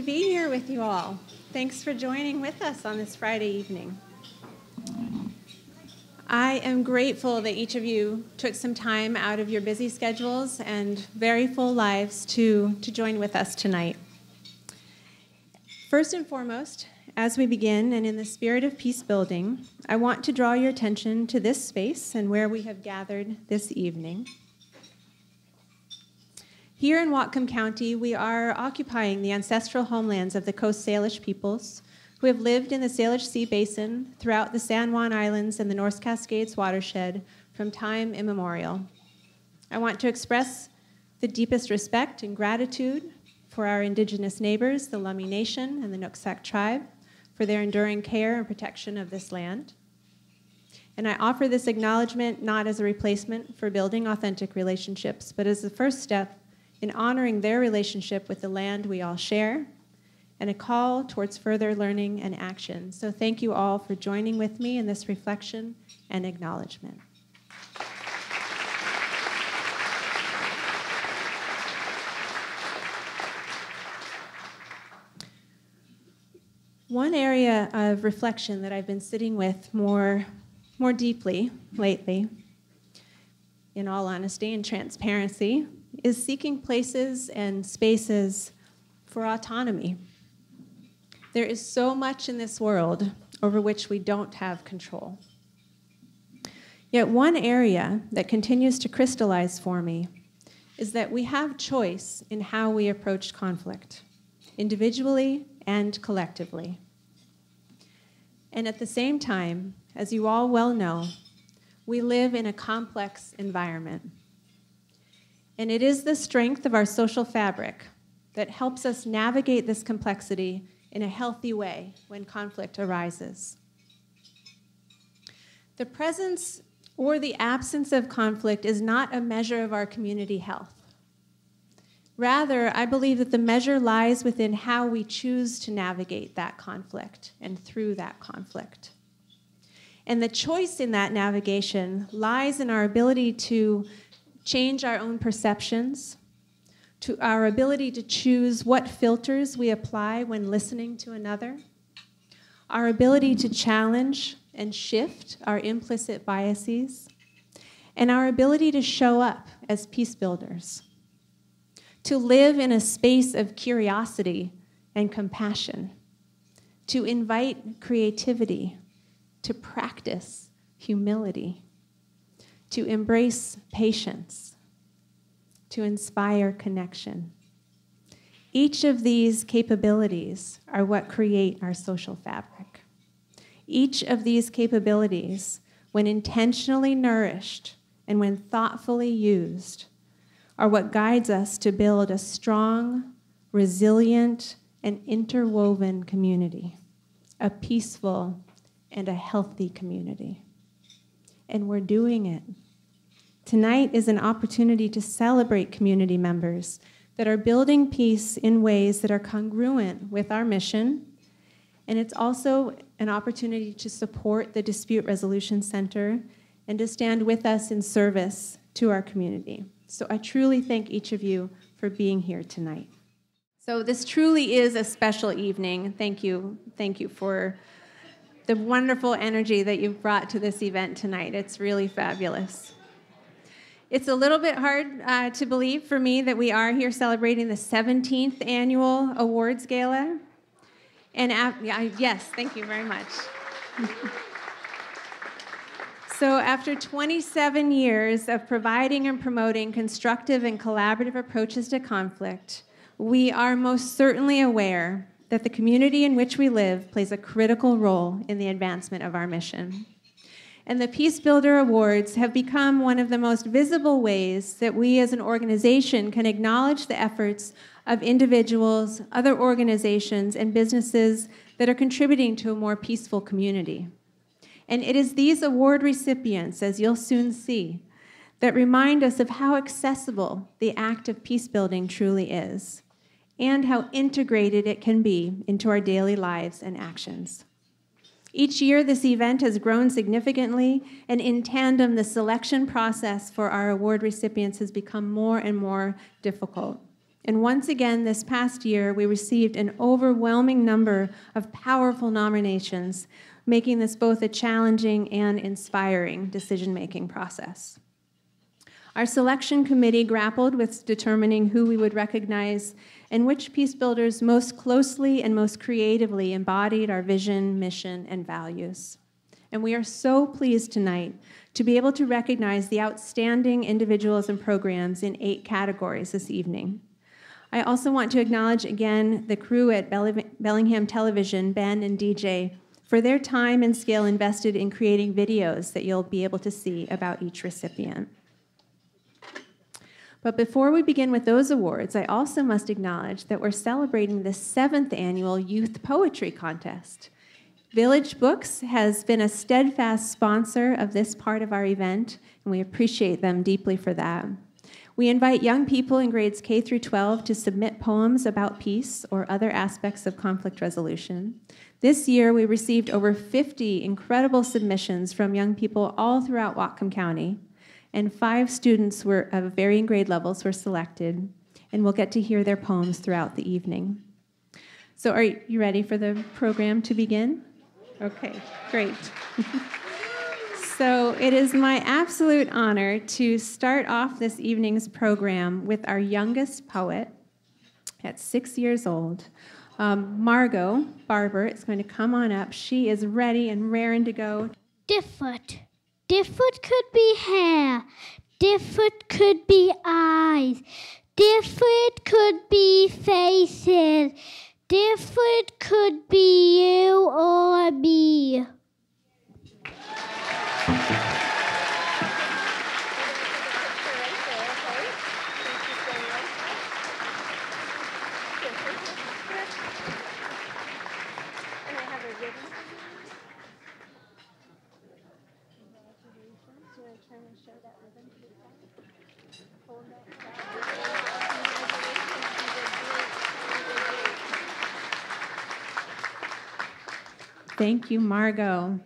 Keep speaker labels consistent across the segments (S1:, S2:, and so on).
S1: to be here with you all. Thanks for joining with us on this Friday evening. I am grateful that each of you took some time out of your busy schedules and very full lives to, to join with us tonight. First and foremost, as we begin, and in the spirit of peace building, I want to draw your attention to this space and where we have gathered this evening. Here in Whatcom County, we are occupying the ancestral homelands of the Coast Salish peoples who have lived in the Salish Sea Basin throughout the San Juan Islands and the North Cascades watershed from time immemorial. I want to express the deepest respect and gratitude for our indigenous neighbors, the Lummi Nation and the Nooksack tribe, for their enduring care and protection of this land. And I offer this acknowledgement not as a replacement for building authentic relationships, but as the first step in honoring their relationship with the land we all share and a call towards further learning and action. So thank you all for joining with me in this reflection and acknowledgement. One area of reflection that I've been sitting with more, more deeply lately, in all honesty and transparency, is seeking places and spaces for autonomy there is so much in this world over which we don't have control. Yet, one area that continues to crystallize for me is that we have choice in how we approach conflict, individually and collectively. And at the same time, as you all well know, we live in a complex environment. And it is the strength of our social fabric that helps us navigate this complexity in a healthy way when conflict arises. The presence or the absence of conflict is not a measure of our community health. Rather, I believe that the measure lies within how we choose to navigate that conflict and through that conflict. And the choice in that navigation lies in our ability to change our own perceptions, to our ability to choose what filters we apply when listening to another, our ability to challenge and shift our implicit biases, and our ability to show up as peace builders, to live in a space of curiosity and compassion, to invite creativity, to practice humility, to embrace patience to inspire connection. Each of these capabilities are what create our social fabric. Each of these capabilities, when intentionally nourished and when thoughtfully used, are what guides us to build a strong, resilient, and interwoven community, a peaceful and a healthy community. And we're doing it Tonight is an opportunity to celebrate community members that are building peace in ways that are congruent with our mission. And it's also an opportunity to support the Dispute Resolution Center and to stand with us in service to our community. So I truly thank each of you for being here tonight. So this truly is a special evening. Thank you. Thank you for the wonderful energy that you've brought to this event tonight. It's really fabulous. It's a little bit hard uh, to believe for me that we are here celebrating the 17th annual awards gala. And yes, thank you very much. so, after 27 years of providing and promoting constructive and collaborative approaches to conflict, we are most certainly aware that the community in which we live plays a critical role in the advancement of our mission and the Peace Builder Awards have become one of the most visible ways that we as an organization can acknowledge the efforts of individuals, other organizations, and businesses that are contributing to a more peaceful community. And it is these award recipients, as you'll soon see, that remind us of how accessible the act of peace building truly is, and how integrated it can be into our daily lives and actions. Each year, this event has grown significantly, and in tandem, the selection process for our award recipients has become more and more difficult. And once again, this past year, we received an overwhelming number of powerful nominations, making this both a challenging and inspiring decision making process. Our selection committee grappled with determining who we would recognize and which peace builders most closely and most creatively embodied our vision, mission, and values. And we are so pleased tonight to be able to recognize the outstanding individuals and programs in eight categories this evening. I also want to acknowledge again the crew at Bellingham Television, Ben and DJ, for their time and skill invested in creating videos that you'll be able to see about each recipient. But before we begin with those awards, I also must acknowledge that we're celebrating the seventh annual Youth Poetry Contest. Village Books has been a steadfast sponsor of this part of our event, and we appreciate them deeply for that. We invite young people in grades K through 12 to submit poems about peace or other aspects of conflict resolution. This year, we received over 50 incredible submissions from young people all throughout Whatcom County, and five students were of varying grade levels were selected, and we'll get to hear their poems throughout the evening. So, are you ready for the program to begin? Okay, great. so it is my absolute honor to start off this evening's program with our youngest poet at six years old. Um, Margot Barber is going to come on up. She is ready and raring to go.
S2: Different. Different could be hair. Different could be eyes. Different could be faces. Different could be you or me.
S1: Thank you, Margot.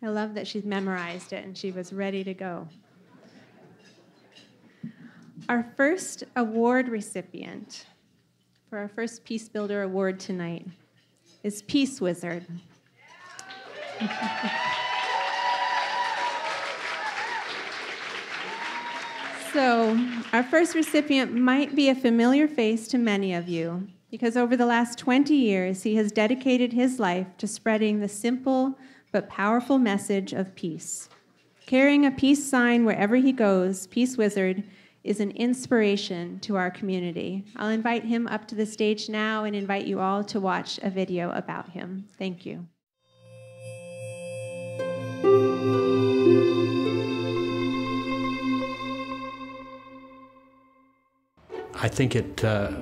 S1: I love that she's memorized it and she was ready to go. Our first award recipient for our first Peace Builder Award tonight is Peace Wizard. so, our first recipient might be a familiar face to many of you because over the last 20 years, he has dedicated his life to spreading the simple but powerful message of peace. Carrying a peace sign wherever he goes, Peace Wizard is an inspiration to our community. I'll invite him up to the stage now and invite you all to watch a video about him. Thank you.
S3: I think it uh,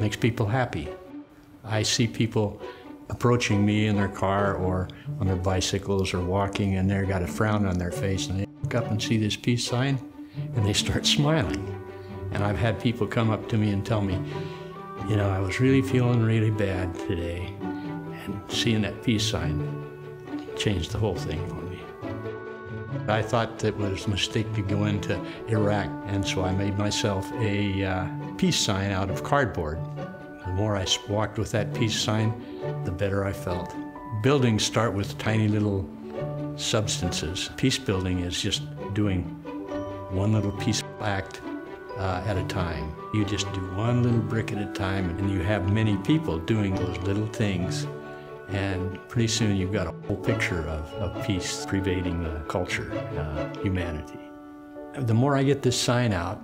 S3: makes people happy. I see people approaching me in their car or on their bicycles or walking and they've got a frown on their face and they look up and see this peace sign and they start smiling. And I've had people come up to me and tell me, you know, I was really feeling really bad today and seeing that peace sign changed the whole thing for me. I thought that was a mistake to go into Iraq, and so I made myself a uh, peace sign out of cardboard. The more I walked with that peace sign, the better I felt. Buildings start with tiny little substances. Peace building is just doing one little peace act uh, at a time. You just do one little brick at a time, and you have many people doing those little things. And pretty soon you've got a whole picture of, of peace pervading the culture, uh, humanity. The more I get this sign out,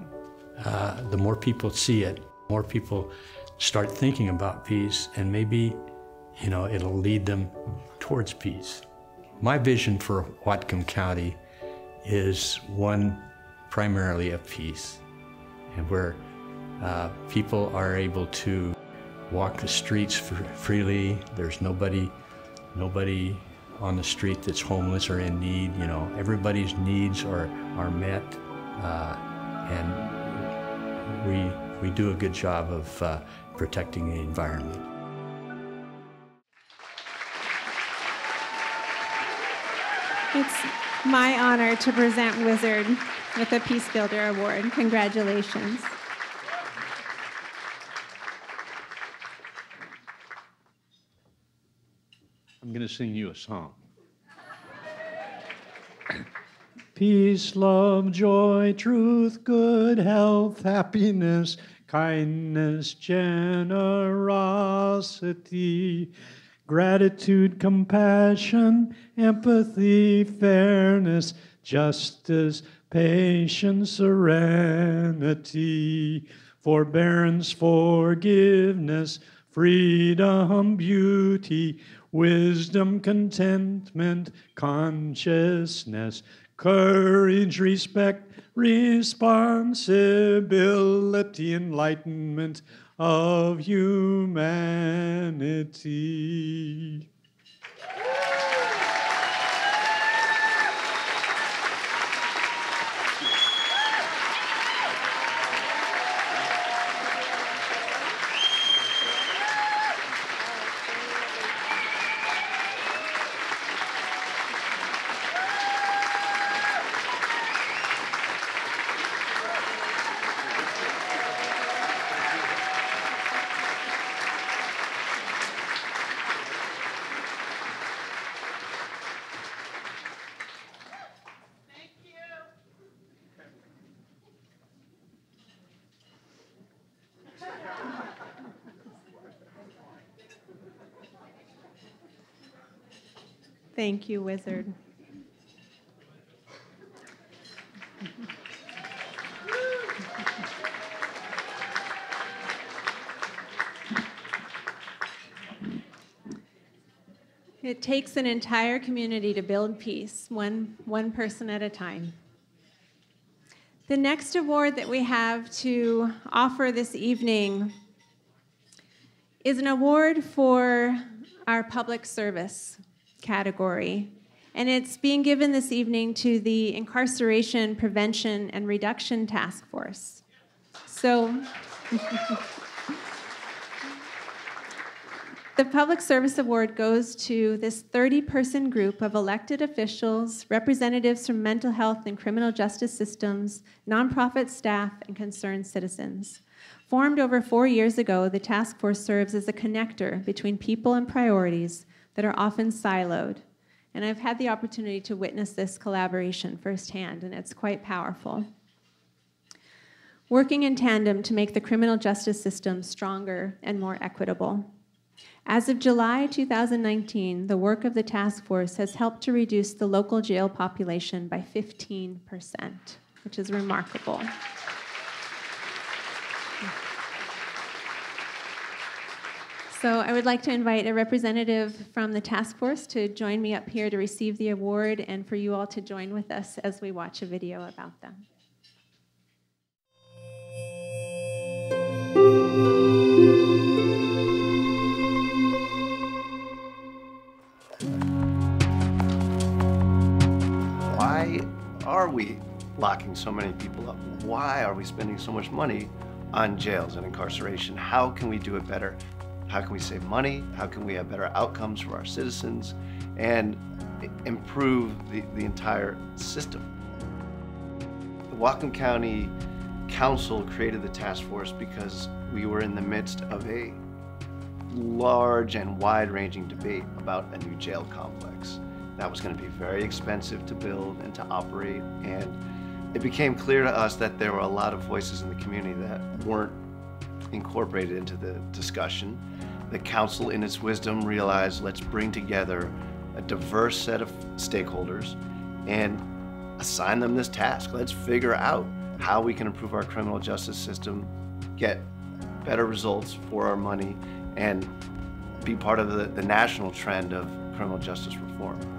S3: uh, the more people see it, more people start thinking about peace, and maybe, you know, it'll lead them towards peace. My vision for Whatcom County is one primarily of peace, and where uh, people are able to walk the streets freely. There's nobody, nobody on the street that's homeless or in need. You know, everybody's needs are are met, uh, and we we do a good job of uh, protecting the environment.
S1: It's my honor to present Wizard with the Peace Builder Award. Congratulations.
S4: I'm going to sing you a song. Peace, love, joy, truth, good health, happiness, kindness, generosity, gratitude, compassion, empathy, fairness, justice, patience, serenity, forbearance, forgiveness, freedom, beauty, wisdom, contentment, consciousness, courage, respect, responsibility, enlightenment of humanity.
S1: Thank you, Wizard. It takes an entire community to build peace, one, one person at a time. The next award that we have to offer this evening is an award for our public service category. And it's being given this evening to the Incarceration Prevention and Reduction Task Force. So, the Public Service Award goes to this 30 person group of elected officials, representatives from mental health and criminal justice systems, nonprofit staff, and concerned citizens. Formed over four years ago, the task force serves as a connector between people and priorities that are often siloed. And I've had the opportunity to witness this collaboration firsthand, and it's quite powerful. Working in tandem to make the criminal justice system stronger and more equitable. As of July 2019, the work of the task force has helped to reduce the local jail population by 15%, which is remarkable. So I would like to invite a representative from the task force to join me up here to receive the award and for you all to join with us as we watch a video about them.
S5: Why are we locking so many people up? Why are we spending so much money on jails and incarceration? How can we do it better? How can we save money? How can we have better outcomes for our citizens and improve the, the entire system? The Whatcom County Council created the task force because we were in the midst of a large and wide-ranging debate about a new jail complex. That was going to be very expensive to build and to operate, and it became clear to us that there were a lot of voices in the community that weren't incorporated into the discussion. The council, in its wisdom, realized let's bring together a diverse set of stakeholders and assign them this task. Let's figure out how we can improve our criminal justice system, get better results for our money, and be part of the, the national trend of criminal justice reform.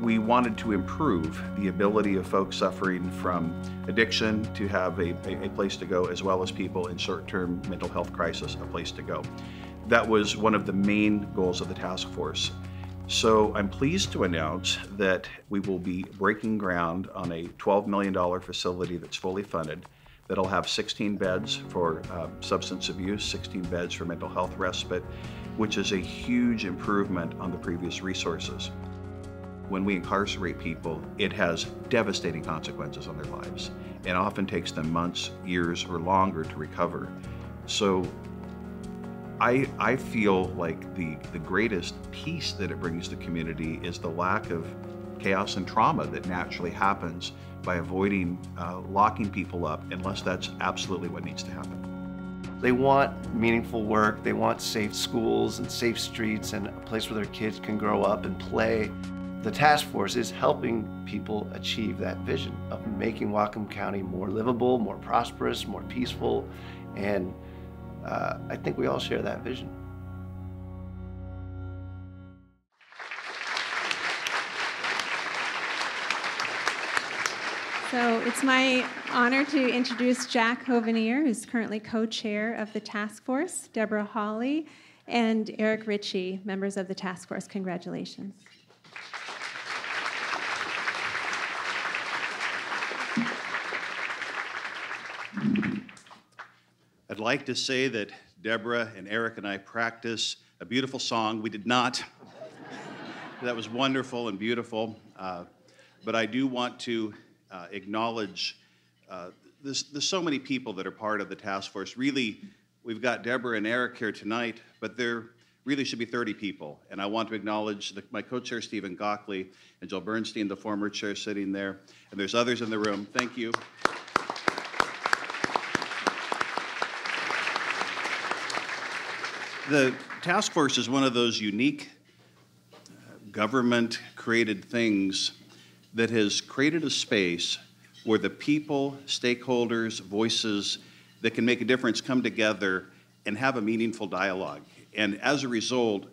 S6: We wanted to improve the ability of folks suffering from addiction to have a, a, place to go, as well as people in short-term mental health crisis, a place to go. That was one of the main goals of the task force. So I'm pleased to announce that we will be breaking ground on a $12 million facility that's fully funded that'll have 16 beds for uh, substance abuse, 16 beds for mental health respite, which is a huge improvement on the previous resources. When we incarcerate people, it has devastating consequences on their lives and often takes them months, years, or longer to recover. So I, I feel like the, the greatest peace that it brings to the community is the lack of chaos and trauma that naturally happens by avoiding uh, locking people up unless that's absolutely what needs to happen.
S5: They want meaningful work, they want safe schools and safe streets and a place where their kids can grow up and play. The task force is helping people achieve that vision of making Whatcom County more livable, more prosperous, more peaceful, and uh, I think we all share that vision.
S1: So it's my honor to introduce Jack Hovenier, who's currently co-chair of the task force, Deborah Hawley, and Eric Ritchie, members of the task force. Congratulations.
S6: I'd like to say that Deborah and Eric and I practice a beautiful song. We did not. that was wonderful and beautiful. Uh, but I do want to uh, acknowledge uh, there's, there's so many people that are part of the task force. Really, we've got Deborah and Eric here tonight, but there really should be 30 people. And I want to acknowledge the, my co-chair, Stephen Gockley, and Jill Bernstein, the former chair sitting there. And there's others in the room. Thank you. The task force is one of those unique uh, government created things that has created a space where the people, stakeholders, voices that can make a difference come together and have a meaningful dialogue. And as a result,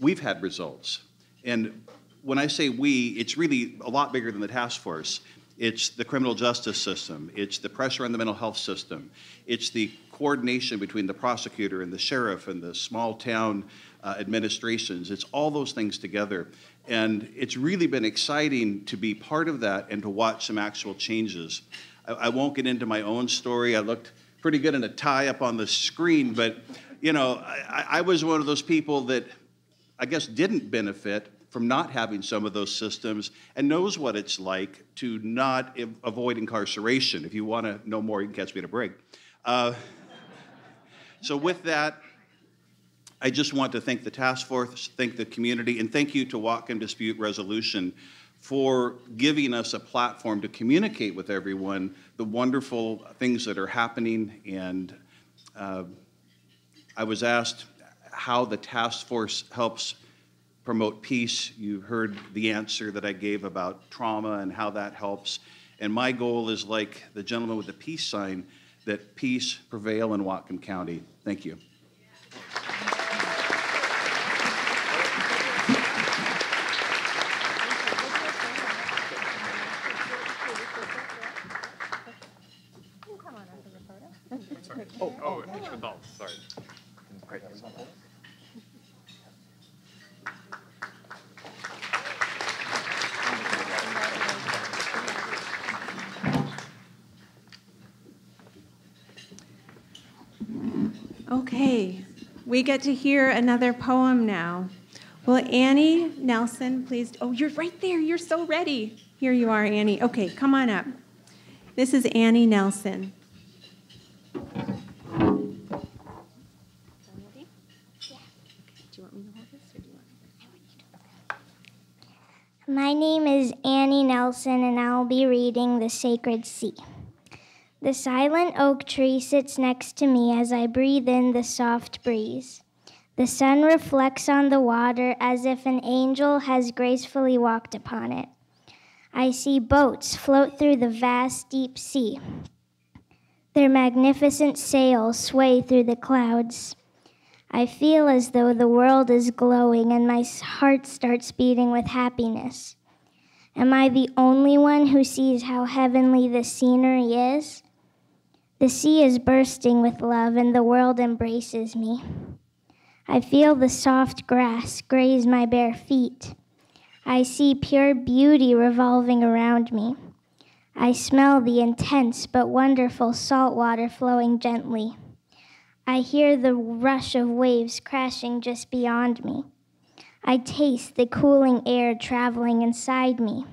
S6: we've had results. And when I say we, it's really a lot bigger than the task force. It's the criminal justice system, it's the pressure on the mental health system, it's the coordination between the prosecutor and the sheriff and the small town uh, administrations. It's all those things together. And it's really been exciting to be part of that and to watch some actual changes. I, I won't get into my own story. I looked pretty good in a tie up on the screen, but you know, I, I was one of those people that I guess didn't benefit from not having some of those systems and knows what it's like to not avoid incarceration. If you want to know more, you can catch me at a break. Uh, so, with that, I just want to thank the task force, thank the community, and thank you to Whatcom Dispute Resolution for giving us a platform to communicate with everyone the wonderful things that are happening. And uh, I was asked how the task force helps promote peace. You heard the answer that I gave about trauma and how that helps. And my goal is like the gentleman with the peace sign that peace prevail in Whatcom County. Thank you.
S7: Oh, oh, it's adults, sorry. Right.
S1: Okay, we get to hear another poem now. Will Annie Nelson please? Oh, you're right there. You're so ready. Here you are, Annie. Okay, come on up. This is Annie Nelson.
S2: My name is Annie Nelson, and I'll be reading The Sacred Sea. The silent oak tree sits next to me as I breathe in the soft breeze. The sun reflects on the water as if an angel has gracefully walked upon it. I see boats float through the vast deep sea. Their magnificent sails sway through the clouds. I feel as though the world is glowing and my heart starts beating with happiness. Am I the only one who sees how heavenly the scenery is? The sea is bursting with love and the world embraces me. I feel the soft grass graze my bare feet. I see pure beauty revolving around me. I smell the intense but wonderful salt water flowing gently. I hear the rush of waves crashing just beyond me. I taste the cooling air traveling inside me.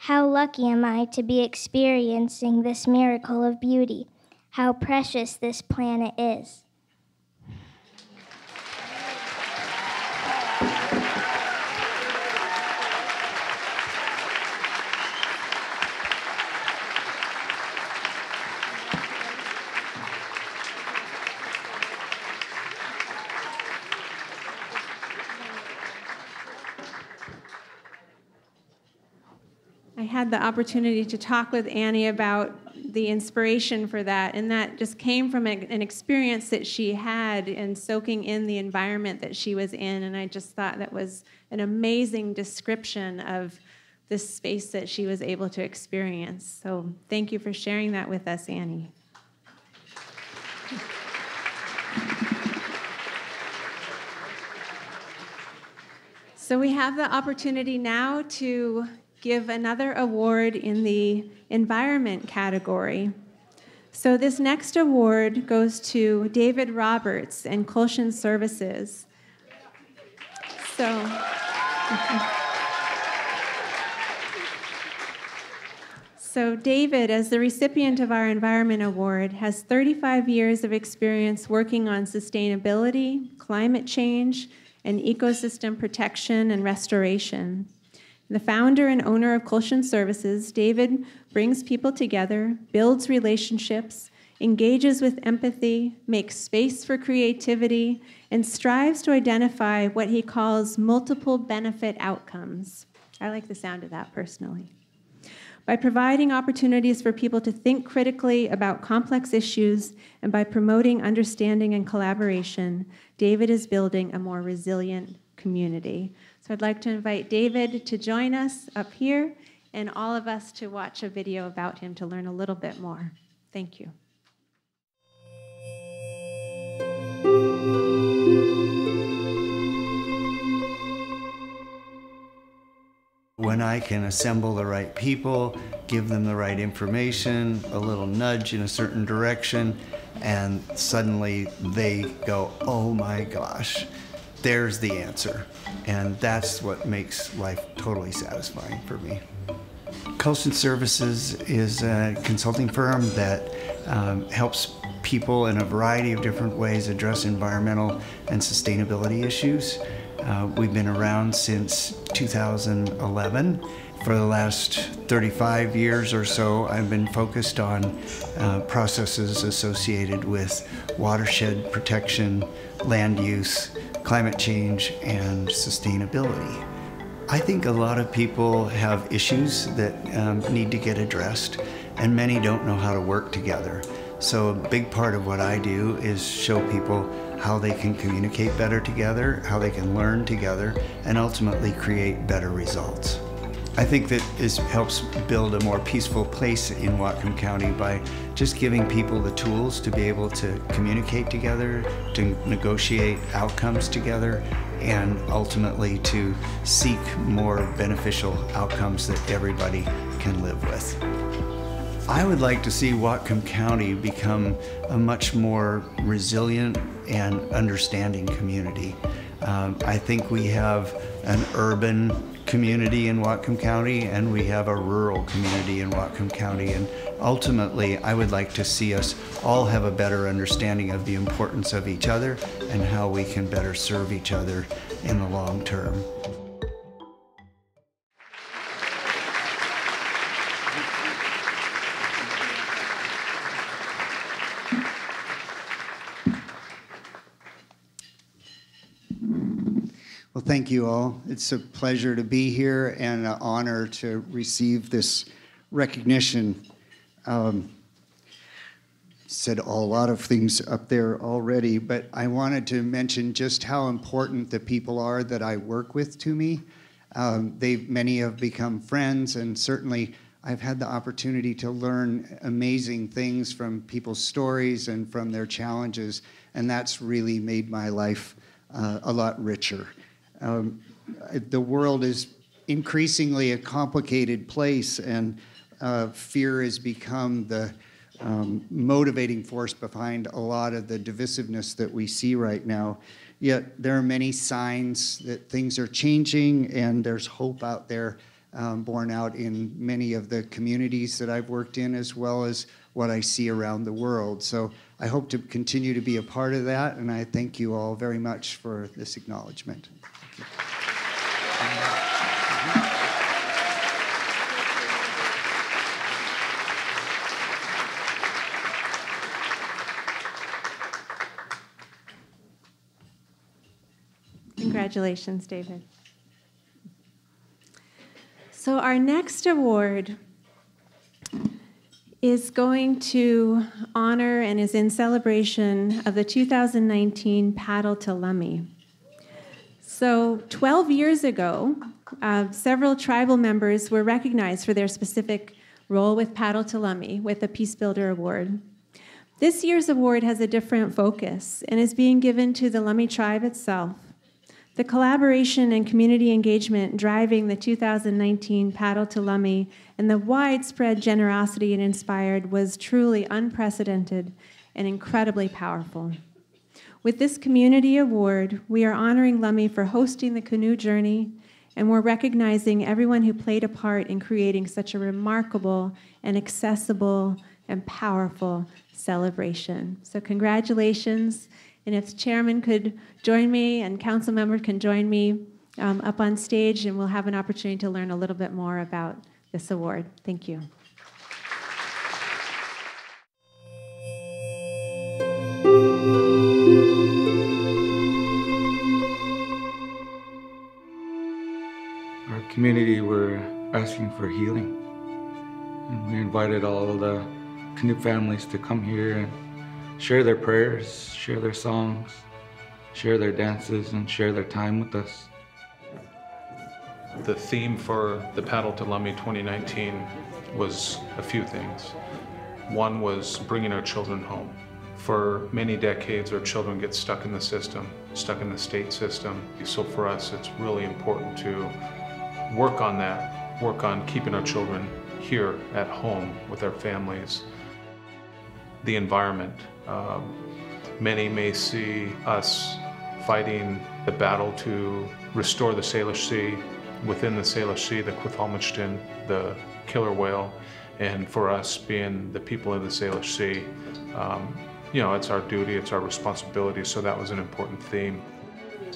S2: How lucky am I to be experiencing this miracle of beauty? How precious this planet is.
S1: Had the opportunity to talk with Annie about the inspiration for that, and that just came from an experience that she had in soaking in the environment that she was in. And I just thought that was an amazing description of this space that she was able to experience. So thank you for sharing that with us, Annie. So we have the opportunity now to give another award in the environment category. So this next award goes to David Roberts and Kulshan Services. So. So, David, as the recipient of our Environment Award, has 35 years of experience working on sustainability, climate change, and ecosystem protection and restoration. The founder and owner of Kulshan Services, David brings people together, builds relationships, engages with empathy, makes space for creativity, and strives to identify what he calls multiple benefit outcomes. I like the sound of that personally. By providing opportunities for people to think critically about complex issues and by promoting understanding and collaboration, David is building a more resilient community. So I'd like to invite David to join us up here and all of us to watch a video about him to learn a little bit more. Thank you.
S8: When I can assemble the right people, give them the right information, a little nudge in a certain direction, and suddenly they go, oh my gosh, there's the answer. And that's what makes life totally satisfying for me. Kulshan Services is a consulting firm that um, helps people in a variety of different ways address environmental and sustainability issues. Uh, we've been around since 2011. For the last 35 years or so, I've been focused on uh, processes associated with watershed protection, land use, climate change and sustainability. I think a lot of people have issues that um, need to get addressed, and many don't know how to work together. So, a big part of what I do is show people how they can communicate better together, how they can learn together, and ultimately create better results. I think that this helps build a more peaceful place in Whatcom County by just giving people the tools to be able to communicate together, to negotiate outcomes together, and ultimately to seek more beneficial outcomes that everybody can live with. I would like to see Whatcom County become a much more resilient and understanding community. Um, I think we have an urban community in Whatcom County and we have a rural community in Whatcom County. And ultimately, I would like to see us all have a better understanding of the importance of each other and how we can better serve each other in the long term.
S9: Thank you all. It's a pleasure to be here and an honor to receive this recognition. Um, said a lot of things up there already, but I wanted to mention just how important the people are that I work with to me. Um, they many have become friends, and certainly I've had the opportunity to learn amazing things from people's stories and from their challenges, and that's really made my life uh, a lot richer. Um, the world is increasingly a complicated place, and uh, fear has become the um, motivating force behind a lot of the divisiveness that we see right now. yet there are many signs that things are changing and there's hope out there um, borne out in many of the communities that I've worked in, as well as what I see around the world. So I hope to continue to be a part of that, and I thank you all very much for this acknowledgement.
S1: Congratulations, David. So, our next award is going to honor and is in celebration of the 2019 Paddle to Lummi. So, 12 years ago, uh, several tribal members were recognized for their specific role with Paddle to Lummi with a Peace Builder Award. This year's award has a different focus and is being given to the Lummi tribe itself the collaboration and community engagement driving the 2019 Paddle to Lummi and the widespread generosity it inspired was truly unprecedented and incredibly powerful. With this community award, we are honoring Lummi for hosting the canoe journey, and we're recognizing everyone who played a part in creating such a remarkable and accessible and powerful celebration. So, congratulations and if chairman could join me and council member can join me um, up on stage, and we'll have an opportunity to learn a little bit more about this award. Thank you.
S10: Community were asking for healing. And we invited all the canoe families to come here and share their prayers, share their songs, share their dances, and share their time with us.
S7: The theme for the Paddle to Lummi 2019 was a few things. One was bringing our children home. For many decades, our children get stuck in the system, stuck in the state system. So for us, it's really important to work on that, work on keeping our children here at home with their families. The environment, um, many may see us fighting the battle to restore the Salish Sea, within the Salish Sea, the Quithomishtin, the killer whale, and for us being the people of the Salish Sea, um, you know, it's our duty, it's our responsibility, so that was an important theme.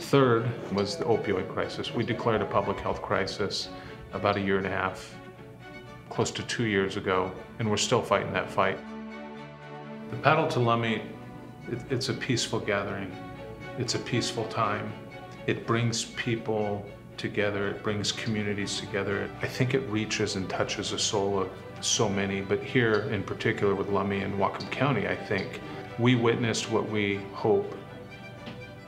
S7: Third was the opioid crisis. We declared a public health crisis about a year and a half, close to two years ago, and we're still fighting that fight. The Paddle to Lummi, it, it's a peaceful gathering. It's a peaceful time. It brings people together. It brings communities together. I think it reaches and touches the soul of so many, but here in particular with Lummi and Whatcom County, I think we witnessed what we hope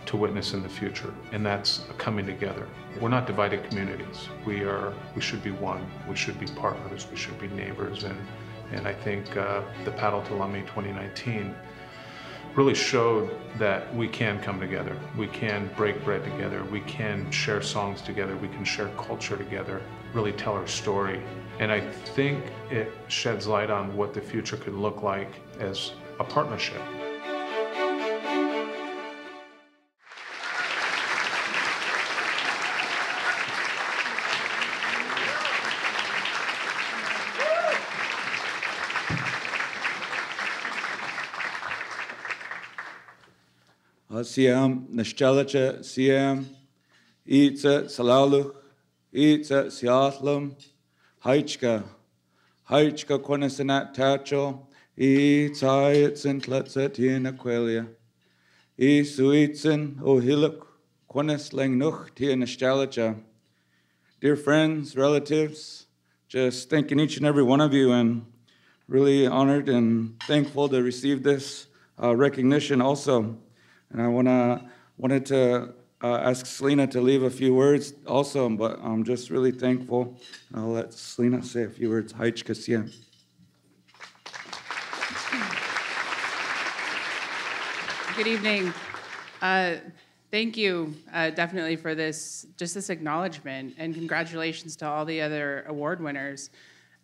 S7: to witness in the future, and that's coming together. We're not divided communities. We are. We should be one. We should be partners. We should be neighbors, and and I think uh, the Paddle to Lummi 2019 really showed that we can come together. We can break bread together. We can share songs together. We can share culture together, really tell our story. And I think it sheds light on what the future could look like as a partnership.
S10: Nashchalacha, Siam, Itza, Salaluch, Itza, Siathlam, Haichka, Haichka, Quanasanat Tacho, Itza, Itzin, Tletzet, Aqualia, Isuitzin, Ohiluk, Quanaslang Nuch, Tia Nashchalacha. Dear friends, relatives, just thanking each and every one of you and really honored and thankful to receive this uh, recognition also. And I wanna wanted to uh, ask Selena to leave a few words also, but I'm just really thankful. I'll let Selena say a few words. Haich Kasia.
S11: Good evening. Uh, thank you uh, definitely for this, just this acknowledgement, and congratulations to all the other award winners.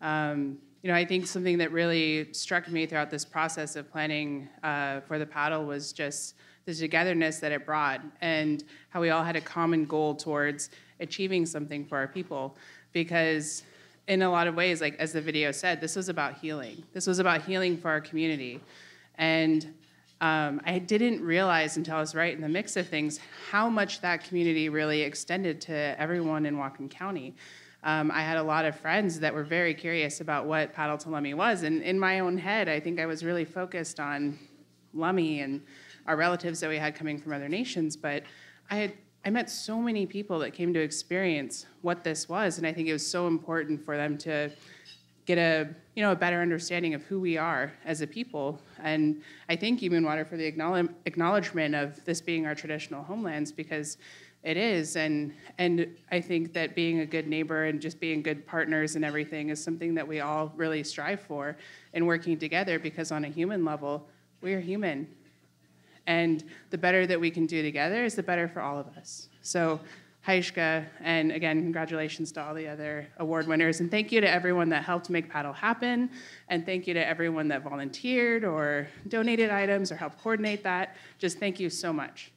S11: Um, you know, I think something that really struck me throughout this process of planning uh, for the paddle was just the togetherness that it brought, and how we all had a common goal towards achieving something for our people. Because in a lot of ways, like as the video said, this was about healing. This was about healing for our community. And um, I didn't realize until I was right in the mix of things how much that community really extended to everyone in Whatcom County. Um, I had a lot of friends that were very curious about what Paddle to Lummi was, and in my own head, I think I was really focused on Lummi and our relatives that we had coming from other nations. But I had I met so many people that came to experience what this was, and I think it was so important for them to get a you know a better understanding of who we are as a people. And I thank you, Moonwater, for the acknowledgement of this being our traditional homelands because it is. And and I think that being a good neighbor and just being good partners and everything is something that we all really strive for in working together because on a human level, we are human. And the better that we can do together is the better for all of us. So Haishka, and again, congratulations to all the other award winners. And thank you to everyone that helped make Paddle happen. And thank you to everyone that volunteered or donated items or helped coordinate that. Just thank you so much.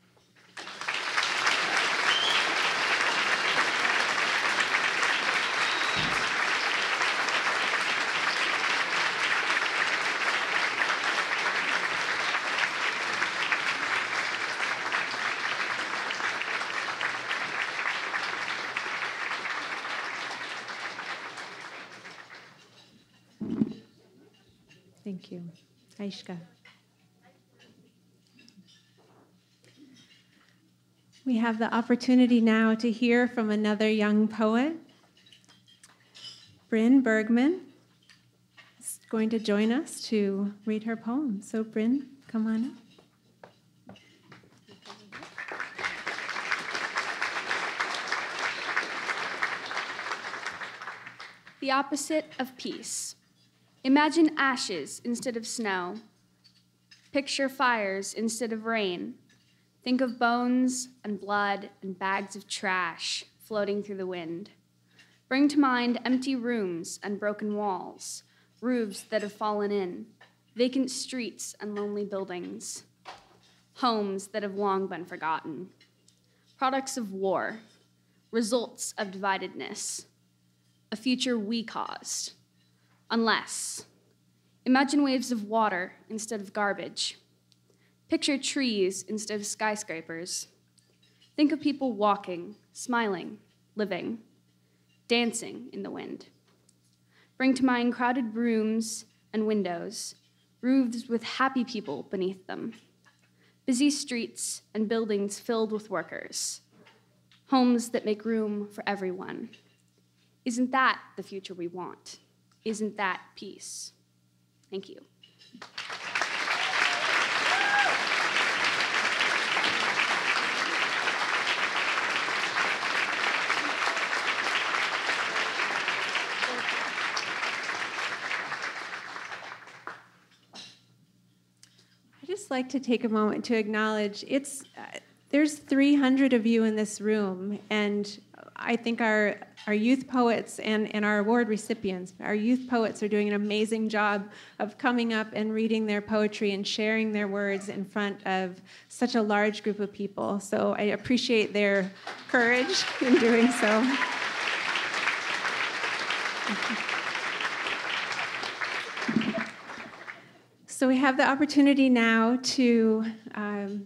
S1: Thank you. We have the opportunity now to hear from another young poet. Bryn Bergman is going to join us to read her poem. So, Bryn, come on up.
S12: The opposite of peace. Imagine ashes instead of snow. Picture fires instead of rain. Think of bones and blood and bags of trash floating through the wind. Bring to mind empty rooms and broken walls, roofs that have fallen in, vacant streets and lonely buildings, homes that have long been forgotten, products of war, results of dividedness, a future we caused unless. Imagine waves of water instead of garbage. Picture trees instead of skyscrapers. Think of people walking, smiling, living, dancing in the wind. Bring to mind crowded rooms and windows, roofs with happy people beneath them, busy streets and buildings filled with workers, homes that make room for everyone. Isn't that the future we want? Isn't that peace? Thank you.
S1: I just like to take a moment to acknowledge it's uh, there's 300 of you in this room, and I think our our youth poets and, and our award recipients, our youth poets are doing an amazing job of coming up and reading their poetry and sharing their words in front of such a large group of people. So I appreciate their courage in doing so. So we have the opportunity now to um,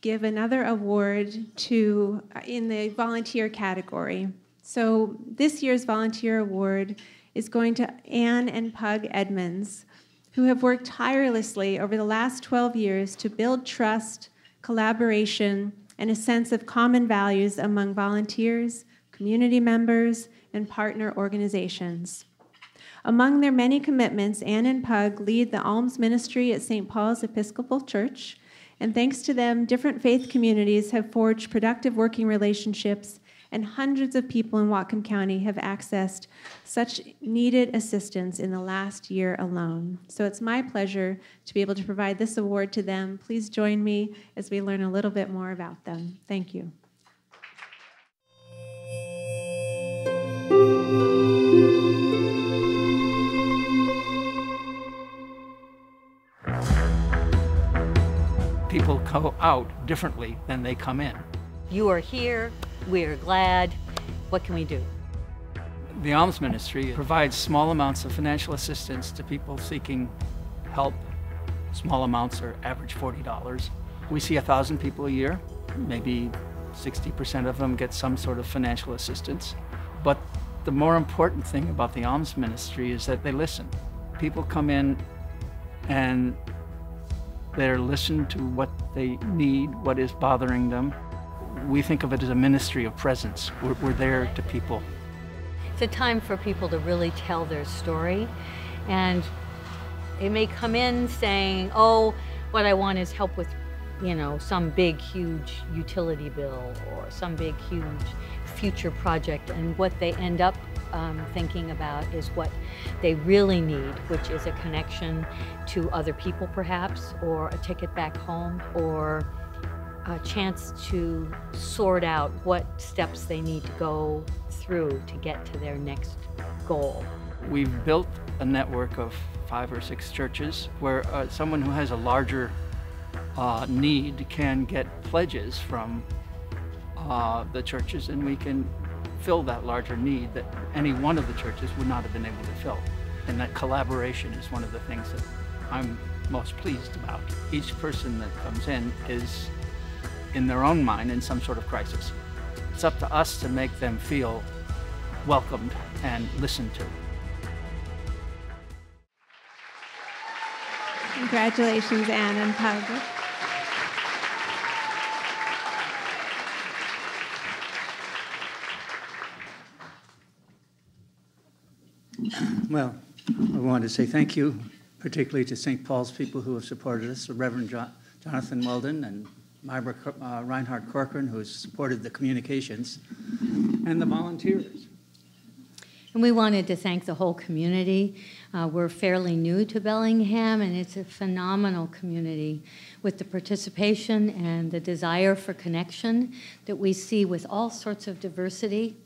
S1: give another award to uh, in the volunteer category. So this year's volunteer award is going to Anne and Pug Edmonds, who have worked tirelessly over the last 12 years to build trust, collaboration, and a sense of common values among volunteers, community members, and partner organizations. Among their many commitments, Anne and Pug lead the alms ministry at St. Paul's Episcopal Church and thanks to them, different faith communities have forged productive working relationships, and hundreds of people in Whatcom County have accessed such needed assistance in the last year alone. So it's my pleasure to be able to provide this award to them. Please join me as we learn a little bit more about them. Thank you.
S13: People go out differently than they come in.
S14: You are here. We are glad. What can we do?
S13: The Alms Ministry provides small amounts of financial assistance to people seeking help. Small amounts are average $40. We see a thousand people a year. Maybe 60% of them get some sort of financial assistance. But the more important thing about the Alms Ministry is that they listen. People come in and they're listened to what they need, what is bothering them. We think of it as a ministry of presence. We're, we're there to people.
S14: It's a time for people to really tell their story. And they may come in saying, oh, what I want is help with, you know, some big, huge utility bill or some big, huge future project. And what they end up um, thinking about is what they really need, which is a connection to other people, perhaps, or a ticket back home, or a chance to sort out what steps they need to go through to get to their next goal.
S13: We've built a network of five or six churches where uh, someone who has a larger uh, need can get pledges from uh, the churches and we can fill that larger need that any one of the churches would not have been able to fill. And that collaboration is one of the things that I'm most pleased about. Each person that comes in is in their own mind in some sort of crisis. It's up to us to make them feel welcomed and listened to.
S1: Congratulations, Anne and Pablo.
S13: Well, I wanted to say thank you, particularly to St. Paul's people who have supported us, the Reverend jo- Jonathan Weldon and Myra uh, Reinhardt Corcoran, who has supported the communications, and the volunteers.
S14: And we wanted to thank the whole community. Uh, we're fairly new to Bellingham, and it's a phenomenal community with the participation and the desire for connection that we see with all sorts of diversity.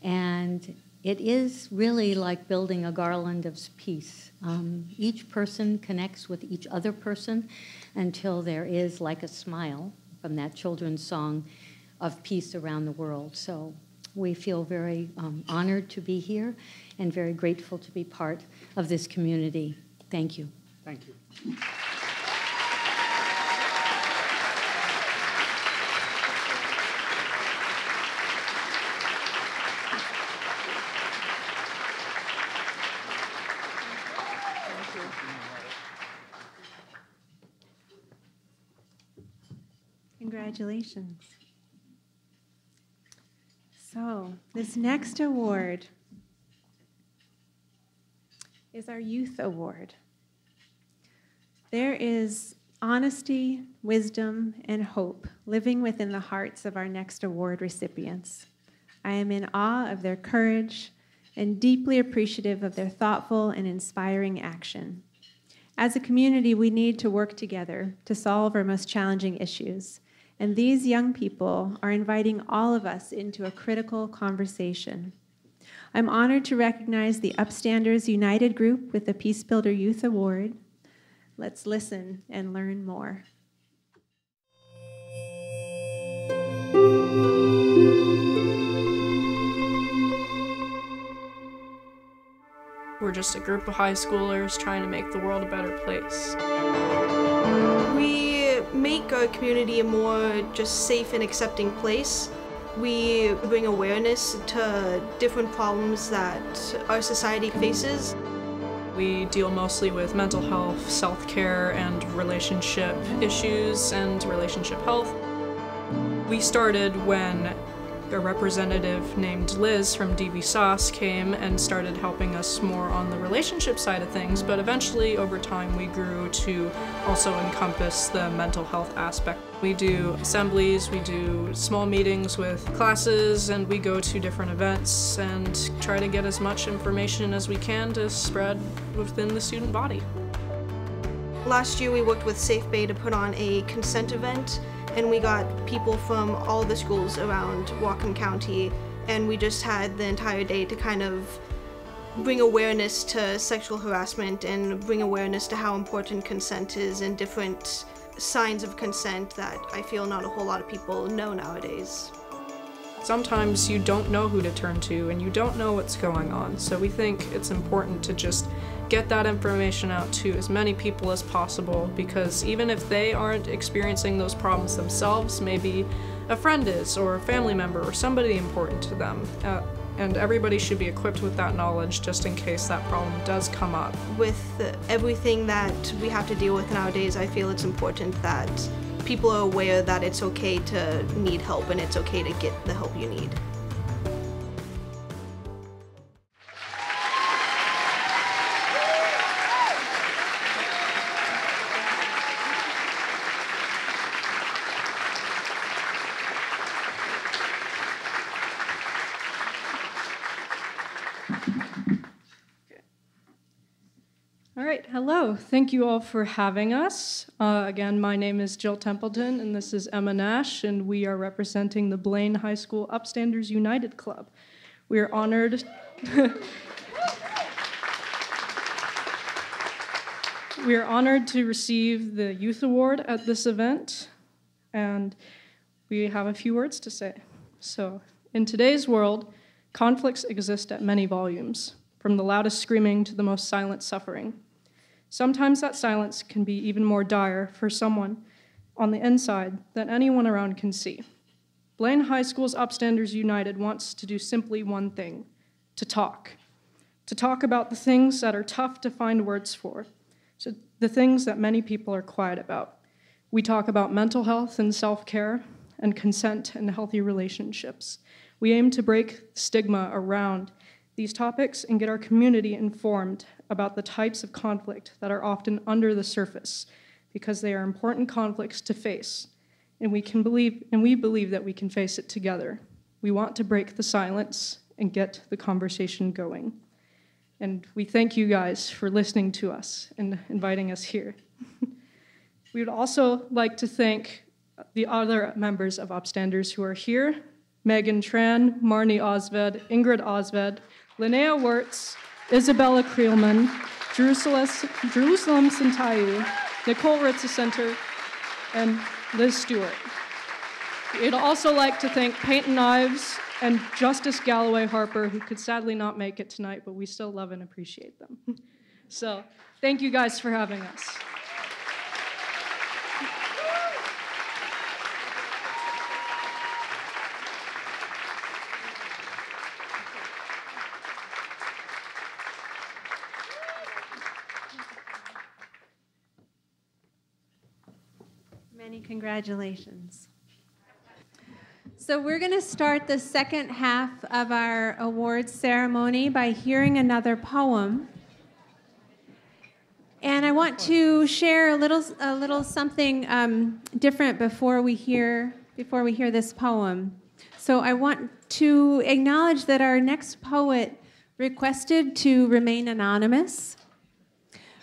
S14: And it is really like building a garland of peace. Um, each person connects with each other person until there is, like a smile from that children's song, of peace around the world. So we feel very um, honored to be here and very grateful to be part of this community. Thank you.
S13: Thank you.
S1: Congratulations. So, this next award is our Youth Award. There is honesty, wisdom, and hope living within the hearts of our next award recipients. I am in awe of their courage and deeply appreciative of their thoughtful and inspiring action. As a community, we need to work together to solve our most challenging issues. And these young people are inviting all of us into a critical conversation. I'm honored to recognize the Upstanders United Group with the Peace Builder Youth Award. Let's listen and learn more.
S15: We're just a group of high schoolers trying to make the world a better place.
S16: We make our community a more just safe and accepting place. We bring awareness to different problems that our society faces.
S15: We deal mostly with mental health, self care, and relationship issues and relationship health. We started when a representative named Liz from DVSAS came and started helping us more on the relationship side of things, but eventually over time we grew to also encompass the mental health aspect. We do assemblies, we do small meetings with classes, and we go to different events and try to get as much information as we can to spread within the student body.
S16: Last year we worked with Safe Bay to put on a consent event and we got people from all the schools around Whatcom County and we just had the entire day to kind of bring awareness to sexual harassment and bring awareness to how important consent is and different signs of consent that I feel not a whole lot of people know nowadays.
S15: Sometimes you don't know who to turn to and you don't know what's going on, so we think it's important to just get that information out to as many people as possible because even if they aren't experiencing those problems themselves, maybe a friend is, or a family member, or somebody important to them. Uh, and everybody should be equipped with that knowledge just in case that problem does come up.
S16: With everything that we have to deal with nowadays, I feel it's important that people are aware that it's okay to need help and it's okay to get the help you need.
S15: Hello. Thank you all for having us. Uh, again, my name is Jill Templeton, and this is Emma Nash, and we are representing the Blaine High School Upstanders United Club. We are honored. we are honored to receive the Youth Award at this event, and we have a few words to say. So, in today's world, conflicts exist at many volumes from the loudest screaming to the most silent suffering. Sometimes that silence can be even more dire for someone on the inside than anyone around can see. Blaine High School's Upstanders United wants to do simply one thing to talk. To talk about the things that are tough to find words for, so the things that many people are quiet about. We talk about mental health and self care, and consent and healthy relationships. We aim to break stigma around these topics and get our community informed about the types of conflict that are often under the surface because they are important conflicts to face and we can believe and we believe that we can face it together. We want to break the silence and get the conversation going. And we thank you guys for listening to us and inviting us here. we would also like to thank the other members of Upstanders who are here Megan Tran, Marnie Osved, Ingrid Osved, Linnea Wirtz, Isabella Creelman, Jerusalem, Jerusalem Santayu, Nicole Ritzcenter, and Liz Stewart. We'd also like to thank Peyton Ives and Justice Galloway Harper, who could sadly not make it tonight, but we still love and appreciate them. So thank you guys for having us.
S1: Many congratulations. So, we're going to start the second half of our awards ceremony by hearing another poem. And I want to share a little, a little something um, different before we hear before we hear this poem. So I want to acknowledge that our next poet requested to remain anonymous,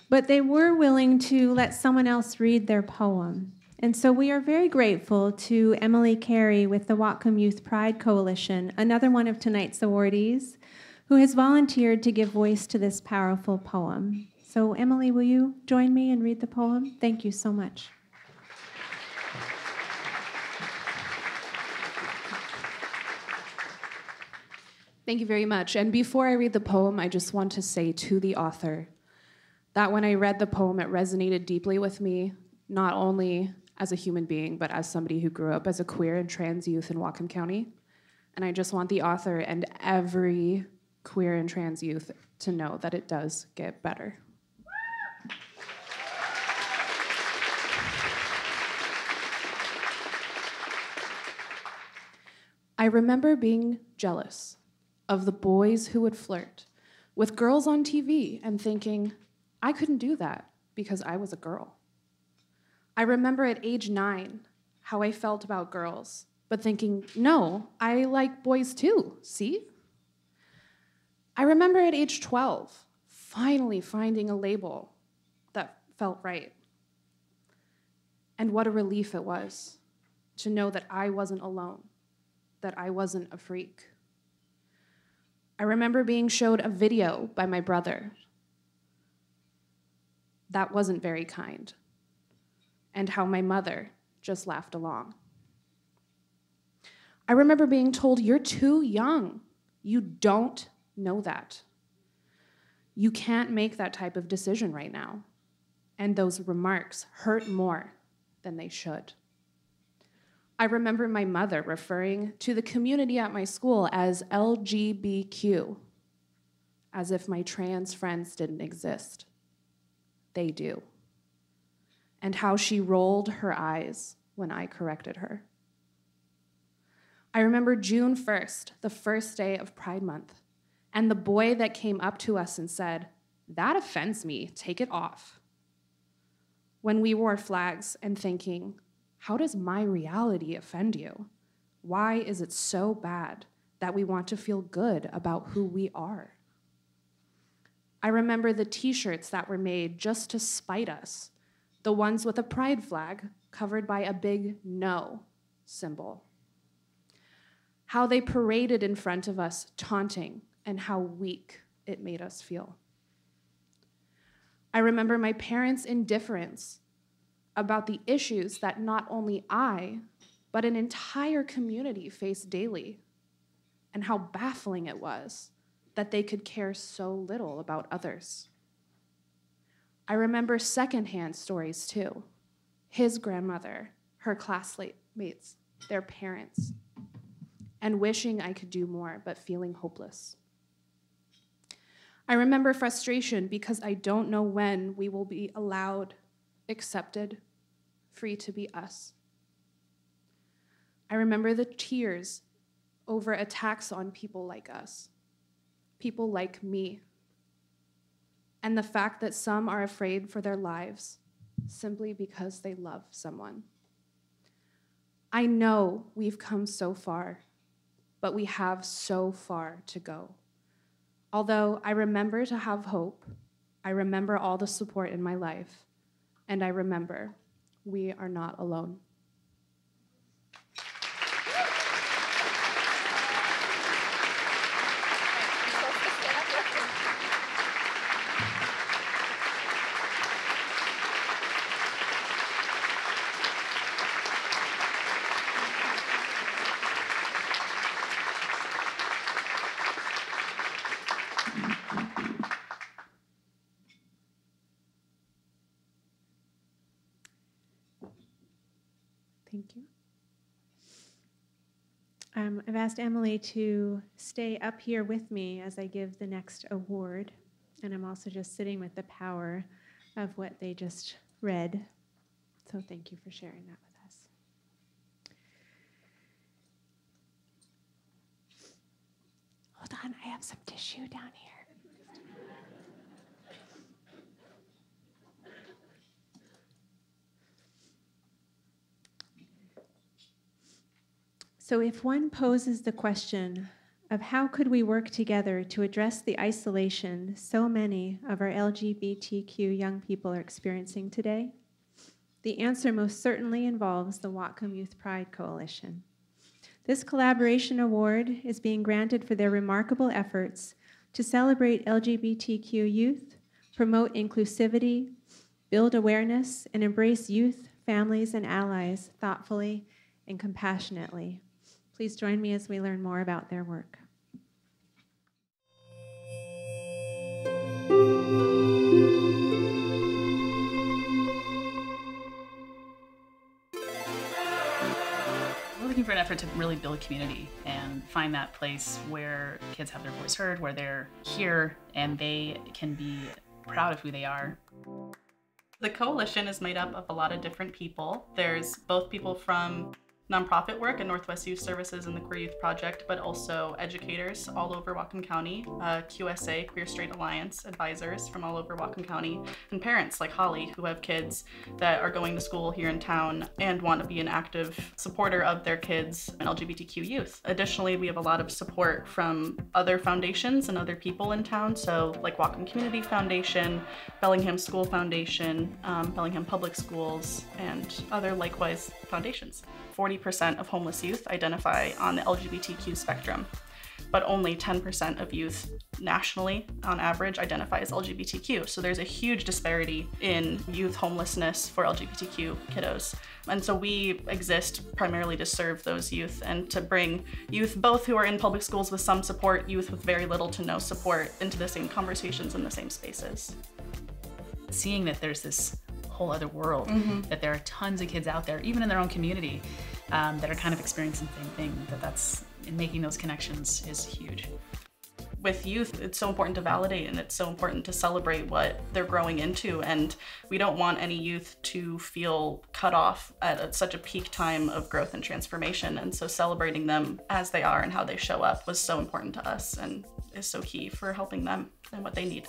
S1: but they were willing to let someone else read their poem. And so we are very grateful to Emily Carey with the Whatcom Youth Pride Coalition, another one of tonight's awardees, who has volunteered to give voice to this powerful poem. So, Emily, will you join me and read the poem? Thank you so much.
S17: Thank you very much. And before I read the poem, I just want to say to the author that when I read the poem, it resonated deeply with me, not only as a human being, but as somebody who grew up as a queer and trans youth in Whatcom County. And I just want the author and every queer and trans youth to know that it does get better. I remember being jealous of the boys who would flirt with girls on TV and thinking, I couldn't do that because I was a girl. I remember at age nine how I felt about girls, but thinking, no, I like boys too, see? I remember at age 12 finally finding a label that felt right. And what a relief it was to know that I wasn't alone, that I wasn't a freak. I remember being showed a video by my brother. That wasn't very kind. And how my mother just laughed along. I remember being told, You're too young. You don't know that. You can't make that type of decision right now. And those remarks hurt more than they should. I remember my mother referring to the community at my school as LGBTQ, as if my trans friends didn't exist. They do. And how she rolled her eyes when I corrected her. I remember June 1st, the first day of Pride Month, and the boy that came up to us and said, That offends me, take it off. When we wore flags and thinking, How does my reality offend you? Why is it so bad that we want to feel good about who we are? I remember the t shirts that were made just to spite us, the ones with a pride flag covered by a big no symbol how they paraded in front of us, taunting, and how weak it made us feel. I remember my parents' indifference about the issues that not only I, but an entire community faced daily, and how baffling it was that they could care so little about others. I remember secondhand stories too his grandmother, her classmates, their parents and wishing I could do more, but feeling hopeless. I remember frustration because I don't know when we will be allowed, accepted, free to be us. I remember the tears over attacks on people like us, people like me, and the fact that some are afraid for their lives simply because they love someone. I know we've come so far but we have so far to go. Although I remember to have hope, I remember all the support in my life, and I remember we are not alone. Thank you. Um, I've asked Emily to stay up here with me as I give the next award, and I'm also just sitting with the power of what they just read. So thank you for sharing that with us. Hold on, I have some tissue down here. So, if one poses the question of how could we work together to address the isolation so many of our LGBTQ young people are experiencing today, the answer most certainly involves the Whatcom Youth Pride Coalition. This collaboration award is being granted for their remarkable efforts to celebrate LGBTQ youth, promote inclusivity, build awareness, and embrace youth, families, and allies thoughtfully and compassionately. Please join me as we learn more about their work.
S18: We're looking for an effort to really build a community and find that place where kids have their voice heard, where they're here and they can be proud of who they are. The coalition is made up of a lot of different people. There's both people from nonprofit work at Northwest Youth Services and the Queer Youth Project, but also educators all over Whatcom County, uh, QSA, Queer Straight Alliance advisors from all over Whatcom County, and parents like Holly who have kids that are going to school here in town and want to be an active supporter of their kids and LGBTQ youth. Additionally, we have a lot of support from other foundations and other people in town, so like Whatcom Community Foundation, Bellingham School Foundation, um, Bellingham Public Schools, and other likewise foundations. 40% of homeless youth identify on the LGBTQ spectrum. but only 10% of youth nationally, on average, identify as LGBTQ. So there's a huge disparity in youth homelessness for LGBTQ kiddos. And so we exist primarily to serve those youth and to bring youth, both who are in public schools with some support, youth with very little to no support, into the same conversations in the same spaces.
S19: Seeing that there's this whole other world,
S18: Mhm.
S19: that there are tons of kids out there, even in their own community, um, that are kind of experiencing the same thing, that that's, and making those connections is huge.
S18: with youth, it's so important to validate and it's so important to celebrate what they're growing into. And we don't want any youth to feel cut off at a- such a peak time of growth and transformation. And so celebrating them as they are and how they show up was so important to us and is so key for helping them and what they need.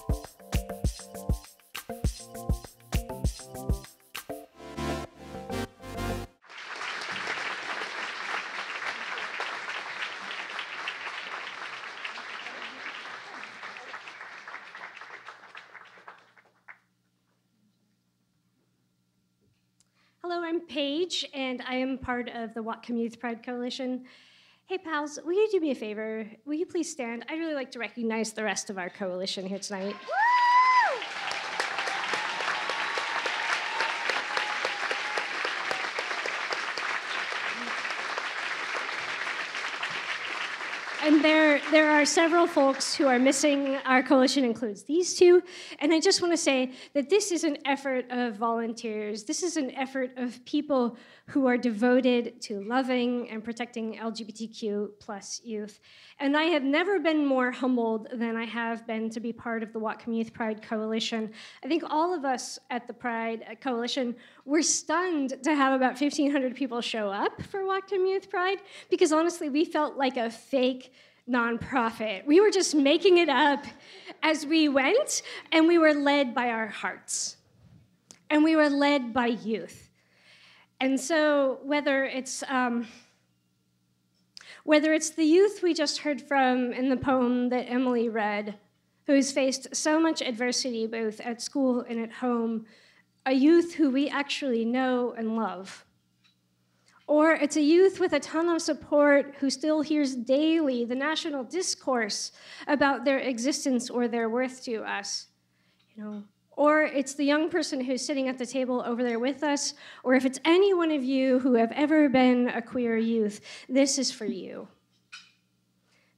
S20: Paige, and I am part of the Whatcom Youth Pride Coalition. Hey, pals, will you do me a favor? Will you please stand? I'd really like to recognize the rest of our coalition here tonight. And there, there are several folks who are missing. Our coalition includes these two. And I just want to say that this is an effort of volunteers. This is an effort of people who are devoted to loving and protecting LGBTQ plus youth. And I have never been more humbled than I have been to be part of the Whatcom Youth Pride Coalition. I think all of us at the Pride Coalition were stunned to have about 1,500 people show up for Whatcom Youth Pride because honestly, we felt like a fake nonprofit. We were just making it up as we went, and we were led by our hearts. And we were led by youth. And so, whether it's um, whether it's the youth we just heard from in the poem that Emily read, who's faced so much adversity both at school and at home, a youth who we actually know and love. Or it's a youth with a ton of support who still hears daily the national discourse about their existence or their worth to us. You know, or it's the young person who's sitting at the table over there with us, or if it's any one of you who have ever been a queer youth, this is for you.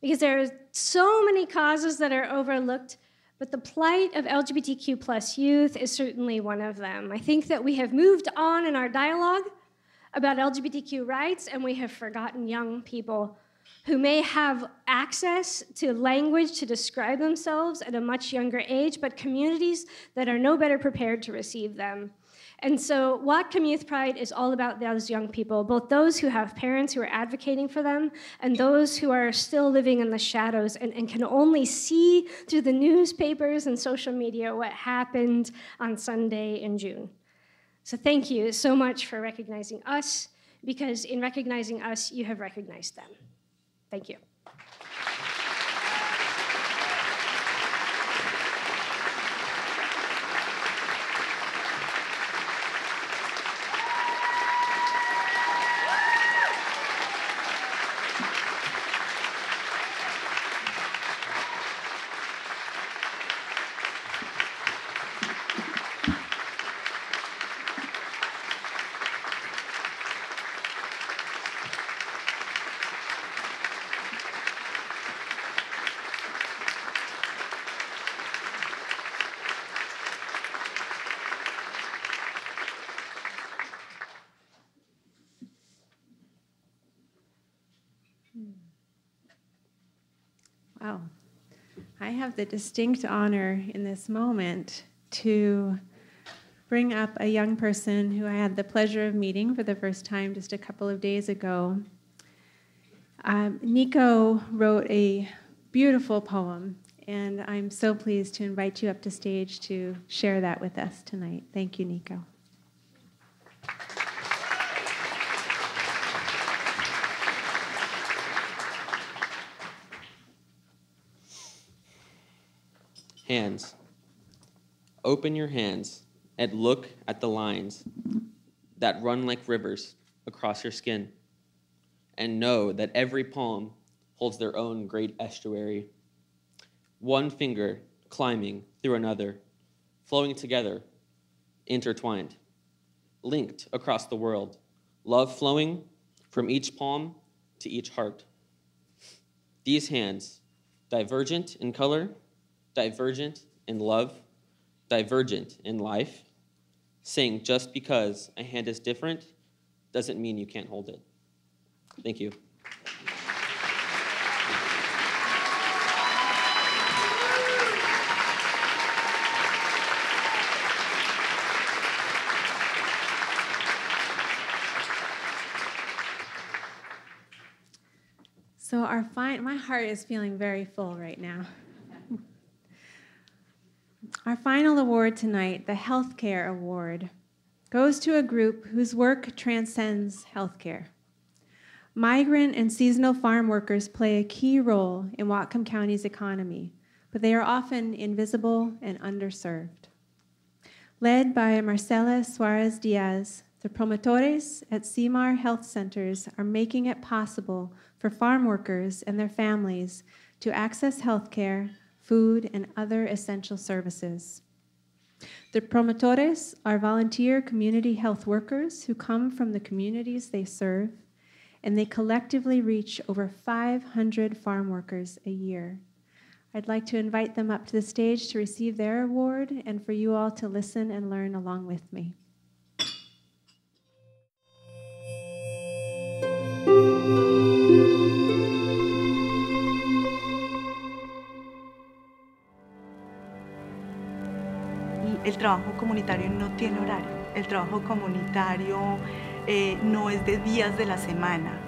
S20: Because there are so many causes that are overlooked, but the plight of LGBTQ plus youth is certainly one of them. I think that we have moved on in our dialogue about LGBTQ rights, and we have forgotten young people who may have access to language to describe themselves at a much younger age, but communities that are no better prepared to receive them. And so, Whatcom Youth Pride is all about those young people, both those who have parents who are advocating for them and those who are still living in the shadows and, and can only see through the newspapers and social media what happened on Sunday in June. So, thank you so much for recognizing us, because in recognizing us, you have recognized them. Thank you.
S1: Wow. I have the distinct honor in this moment to bring up a young person who I had the pleasure of meeting for the first time just a couple of days ago. Um, Nico wrote a beautiful poem, and I'm so pleased to invite you up to stage to share that with us tonight. Thank you, Nico.
S21: Hands. Open your hands and look at the lines that run like rivers across your skin. And know that every palm holds their own great estuary. One finger climbing through another, flowing together, intertwined, linked across the world, love flowing from each palm to each heart. These hands, divergent in color, divergent in love, divergent in life, saying just because a hand is different doesn't mean you can't hold it. Thank you.
S1: So our fine, my heart is feeling very full right now. Our final award tonight, the Healthcare Award, goes to a group whose work transcends healthcare. Migrant and seasonal farm workers play a key role in Whatcom County's economy, but they are often invisible and underserved. Led by Marcela Suarez Diaz, the promotores at Sea Mar Health Centers are making it possible for farm workers and their families to access health care, food, and other essential services. The promotores are volunteer community health workers who come from the communities they serve, and they collectively reach over 500 farm workers a year. I'd like to invite them up to the stage to receive their award and for you all to listen and learn along with me.
S22: Trabajo comunitario no tiene horario. El trabajo comunitario eh, no es de días de la semana.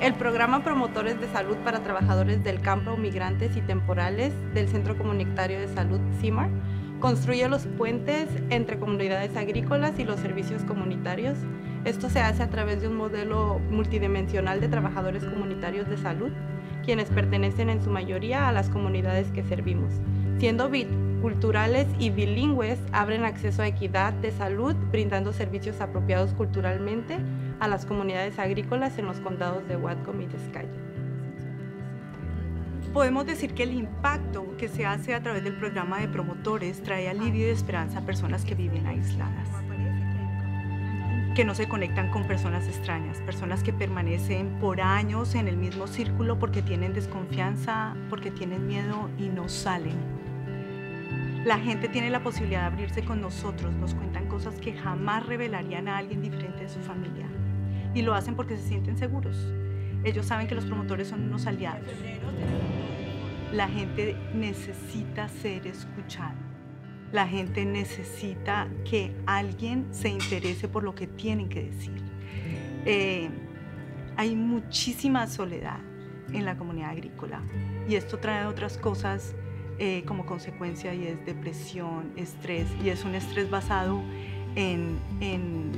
S23: El programa Promotores de Salud para Trabajadores del Campo, Migrantes y Temporales del Centro Comunitario de Salud CIMAR construye los puentes entre comunidades agrícolas y los servicios comunitarios. Esto se hace a través de un modelo multidimensional de trabajadores comunitarios de salud, quienes pertenecen en su mayoría a las comunidades que servimos, siendo culturales y bilingües abren acceso a equidad de salud, brindando servicios apropiados culturalmente a las comunidades agrícolas en los condados de Whatcom y Descaya.
S22: Podemos decir que el impacto que se hace a través del programa de promotores trae alivio y esperanza a personas que viven aisladas, que no se conectan con personas extrañas, personas que permanecen por años en el mismo círculo porque tienen desconfianza, porque tienen miedo y no salen la gente tiene la posibilidad de abrirse con nosotros, nos cuentan cosas que jamás revelarían a alguien diferente de su familia. Y lo hacen porque se sienten seguros. Ellos saben que los promotores son unos aliados. La gente necesita ser escuchada. La gente necesita que alguien se interese por lo que tienen que decir. Eh, hay muchísima soledad en la comunidad agrícola y esto trae otras cosas eh, como consecuencia y es depresión, estrés, y es un estrés basado en, en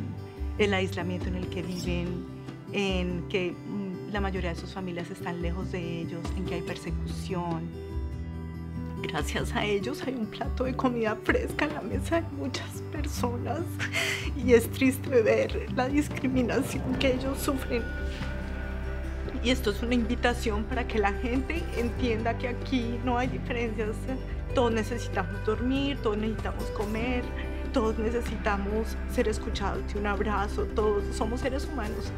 S22: el aislamiento en el que viven, en que mm, la mayoría de sus familias están lejos de ellos, en que hay persecución. Gracias a ellos hay un plato de comida fresca en la mesa de muchas personas y es triste ver la discriminación que ellos sufren y esto es una invitación para que la gente entienda que aquí no hay diferencias. Todos necesitamos dormir, todos necesitamos comer, todos necesitamos ser escuchados y un abrazo, todos somos seres humanos.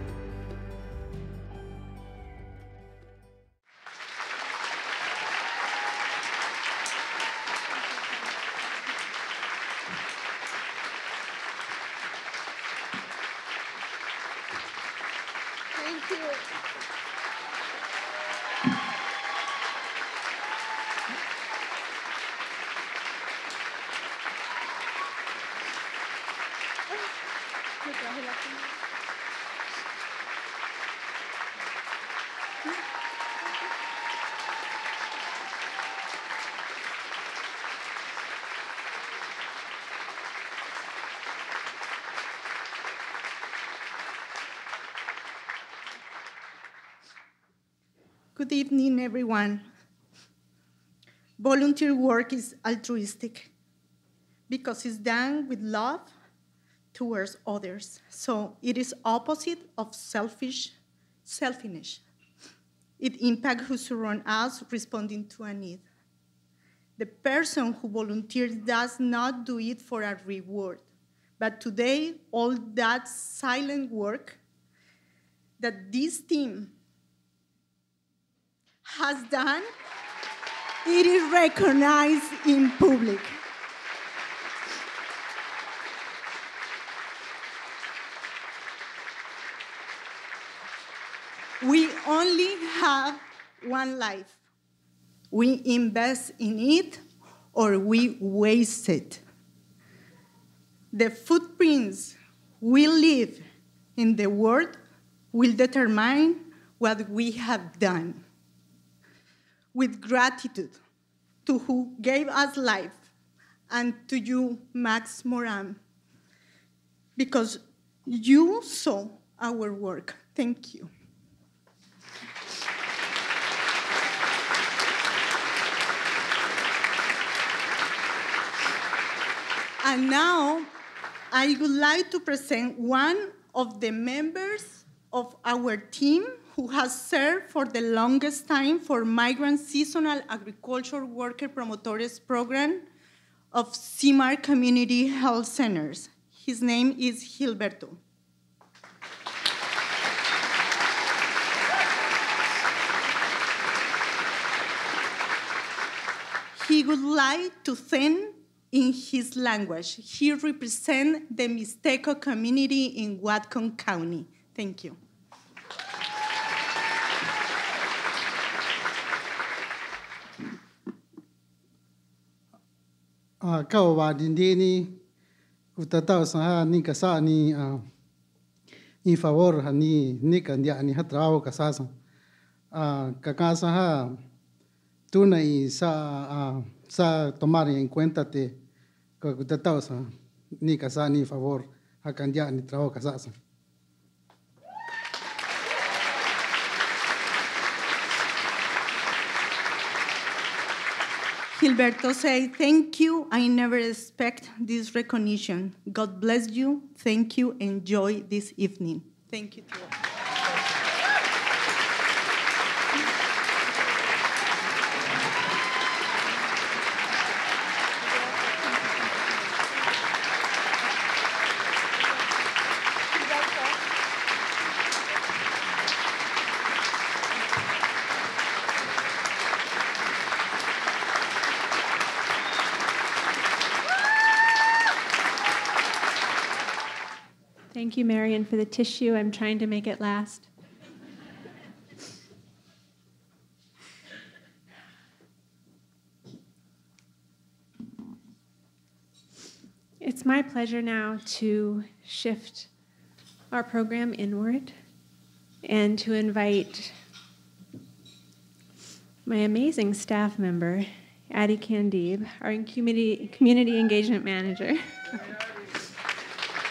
S24: Good evening, everyone. Volunteer work is altruistic because it's done with love towards others. So it is opposite of selfish, selfishness. It impacts who surround us responding to a need. The person who volunteers does not do it for a reward. But today, all that silent work that this team has done, it is recognized in public. We only have one life. We invest in it or we waste it. The footprints we leave in the world will determine what we have done. With gratitude to who gave us life and to you, Max Moran, because you saw our work. Thank you. And now I would like to present one of the members of our team who has served for the longest time for Migrant Seasonal Agriculture Worker Promotores Program of Sea Mar Community Health Centers. His name is Gilberto. He would like to thank in his language. He represents the Mixteco community in Whatcom County. Thank you.
S25: Ah, 啊，告瓦林地呢，有得到啥尼个啥呢啊？ni favor hani ni kandia ni hatrao kasasa a kakasa ha tuna y sa sa tomar en cuenta te kakutatao sa ni kasa ni favor ha kandia ni trao kasasa
S24: Gilberto say, thank you. I never expect this recognition. God bless you. Thank you. Enjoy this evening. Thank you.
S1: You, Marion, for the tissue. I'm trying to make it last. It's my pleasure now to shift our program inward and to invite my amazing staff member, Addie Candide, our community, community engagement manager,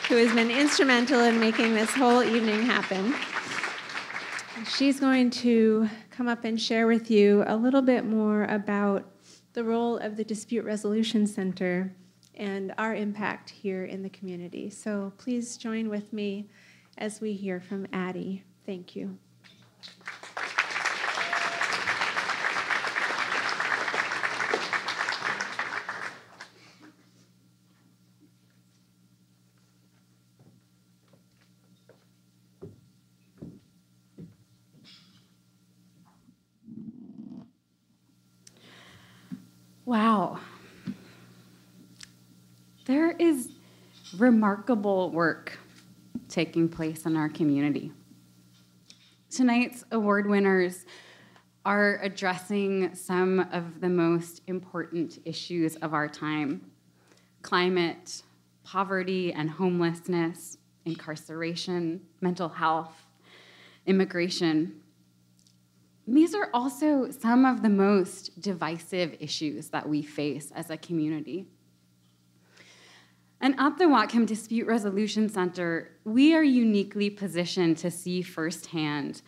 S1: who has been instrumental in making this whole evening happen. She's going to come up and share with you a little bit more about the role of the Dispute Resolution Center and our impact here in the community. So please join with me as we hear from Addie. Thank you.
S26: Wow. There is remarkable work taking place in our community. Tonight's award winners are addressing some of the most important issues of our time climate, poverty and homelessness, incarceration, mental health, immigration. These are also some of the most divisive issues that we face as a community. And at the Whatcom Dispute Resolution Center, we are uniquely positioned to see firsthand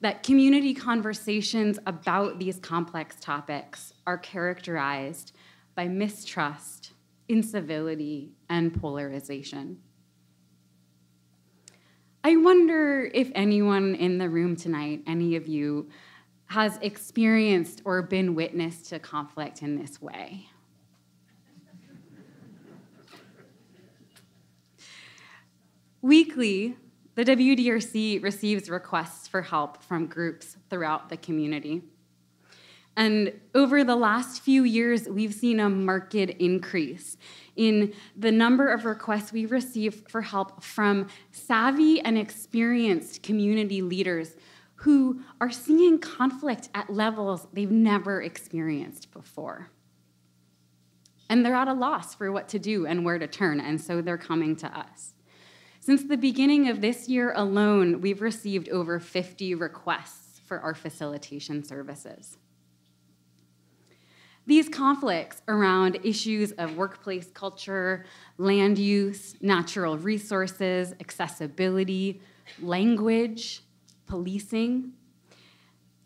S26: that community conversations about these complex topics are characterized by mistrust, incivility, and polarization. I wonder if anyone in the room tonight, any of you, has experienced or been witness to conflict in this way? Weekly, the WDRC receives requests for help from groups throughout the community. And over the last few years, we've seen a marked increase in the number of requests we receive for help from savvy and experienced community leaders who are seeing conflict at levels they've never experienced before. And they're at a loss for what to do and where to turn, and so they're coming to us. Since the beginning of this year alone, we've received over 50 requests for our facilitation services. These conflicts around issues of workplace culture, land use, natural resources, accessibility, language, policing,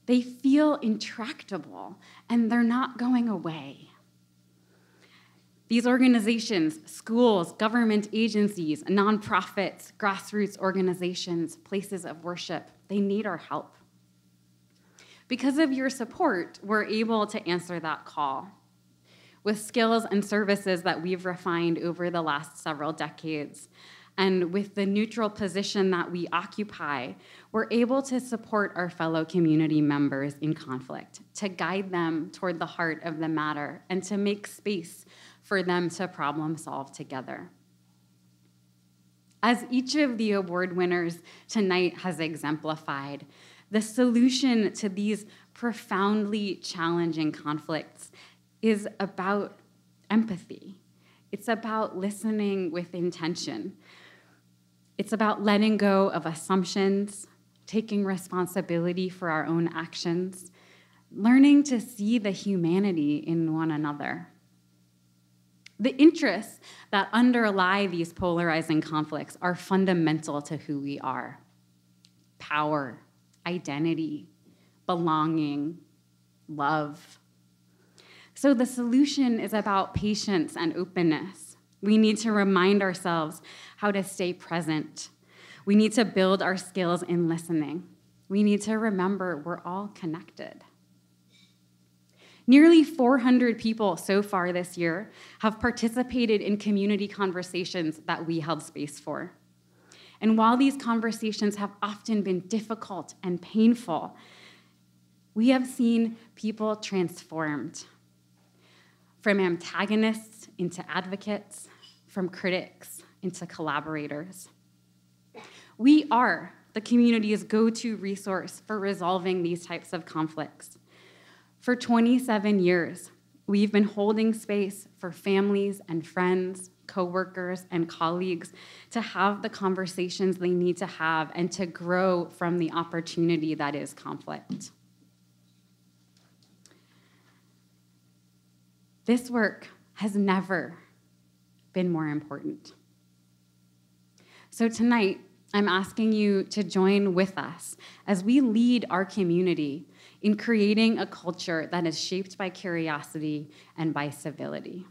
S26: they feel intractable and they're not going away. These organizations, schools, government agencies, nonprofits, grassroots organizations, places of worship, they need our help. Because of your support, we're able to answer that call. With skills and services that we've refined over the last several decades, and with the neutral position that we occupy, we're able to support our fellow community members in conflict, to guide them toward the heart of the matter, and to make space for them to problem solve together. As each of the award winners tonight has exemplified, the solution to these profoundly challenging conflicts is about empathy. It's about listening with intention. It's about letting go of assumptions, taking responsibility for our own actions, learning to see the humanity in one another. The interests that underlie these polarizing conflicts are fundamental to who we are power, identity, belonging, love. So the solution is about patience and openness. We need to remind ourselves how to stay present. We need to build our skills in listening. We need to remember we're all connected. Nearly 400 people so far this year have participated in community conversations that we held space for. And while these conversations have often been difficult and painful, we have seen people transformed from antagonists into advocates, from critics into collaborators. We are the community's go to resource for resolving these types of conflicts. For 27 years, we've been holding space for families and friends, coworkers, and colleagues to have the conversations they need to have and to grow from the opportunity that is conflict. This work has never been more important. So tonight, I'm asking you to join with us as we lead our community in creating a culture that is shaped by curiosity and by civility.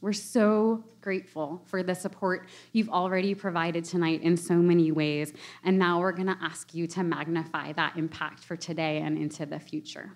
S26: We're so grateful for the support you've already provided tonight in so many ways, and now we're going to ask you to magnify that impact for today and into the future.